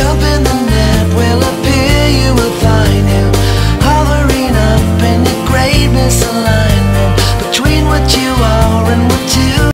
jump in the